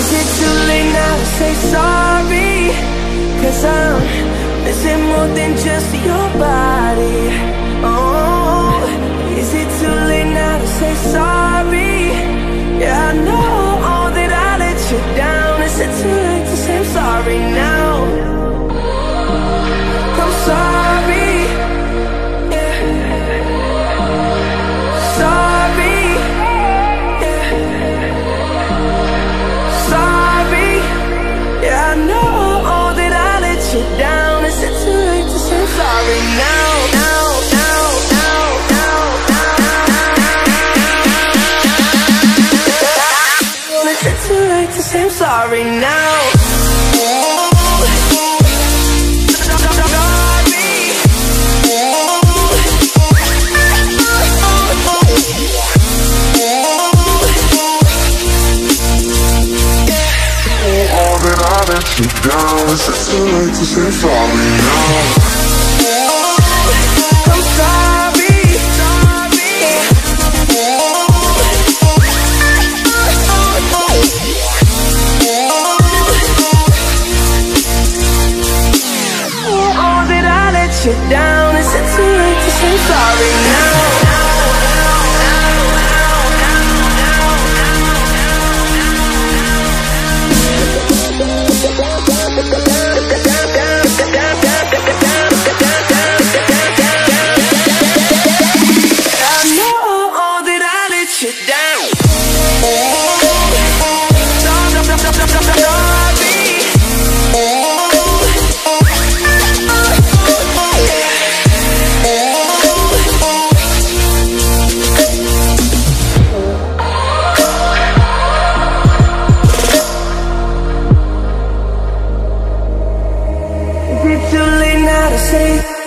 Is it too late now to say sorry? Cause I'm missing more than just your body Oh, is it too late now to say sorry? Yeah, I know all that I let you down Is it too late to say sorry now? Say I'm sorry now? Down Is it too late to say sorry now? You down Is it too late to say sorry now? gotta say